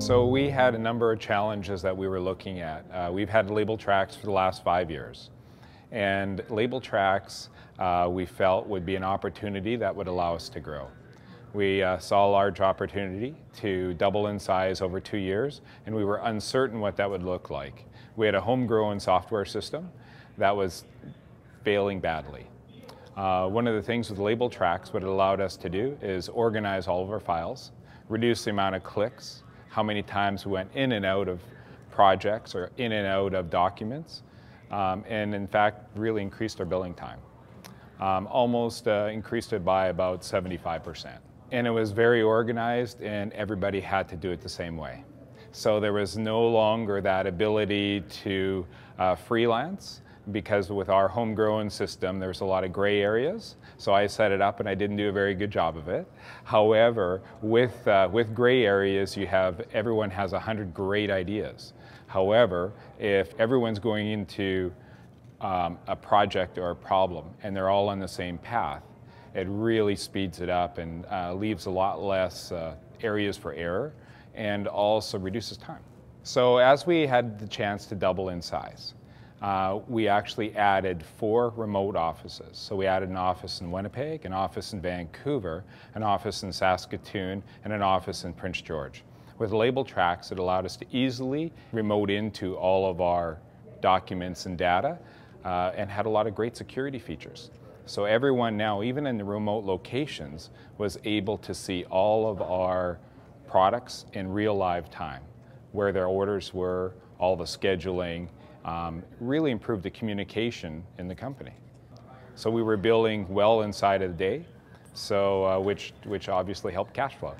So we had a number of challenges that we were looking at. Uh, we've had Label Traxx for the last five years. And Label Traxx uh, we felt would be an opportunity that would allow us to grow. We uh, saw a large opportunity to double in size over two years, and we were uncertain what that would look like. We had a homegrown software system that was failing badly. Uh, one of the things with Label Traxx, what it allowed us to do is organize all of our files, reduce the amount of clicks, how many times we went in and out of projects or in and out of documents, um, and in fact really increased our billing time. Um, almost uh, increased it by about 75%. And it was very organized and everybody had to do it the same way. So there was no longer that ability to uh, freelance because with our homegrown system, there's a lot of gray areas. So I set it up and I didn't do a very good job of it. However, with, uh, with gray areas, you have, everyone has 100 great ideas. However, if everyone's going into um, a project or a problem and they're all on the same path, it really speeds it up and uh, leaves a lot less uh, areas for error and also reduces time. So as we had the chance to double in size, uh, we actually added four remote offices. So we added an office in Winnipeg, an office in Vancouver, an office in Saskatoon, and an office in Prince George. With Label Traxx, it allowed us to easily remote into all of our documents and data uh, and had a lot of great security features. So everyone now, even in the remote locations, was able to see all of our products in real live time, where their orders were, all the scheduling, um, really improved the communication in the company. So we were billing well inside of the day, so uh, which, which obviously helped cash flow.